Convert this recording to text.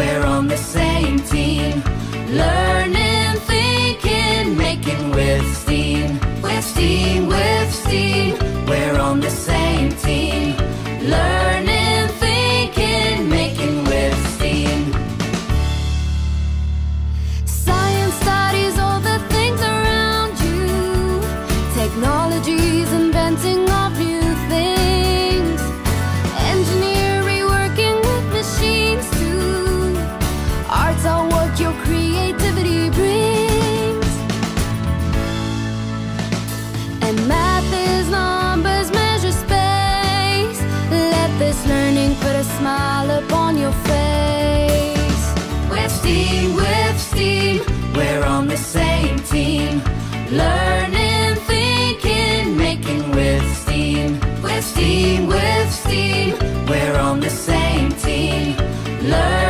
We're on the same team. Learning, thinking, making with steam. With steam, with steam. We're on the same Just learning put a smile upon your face. With steam, with steam We're on the same team. Learning, thinking, making with steam. With steam, with steam We're on the same team. Learning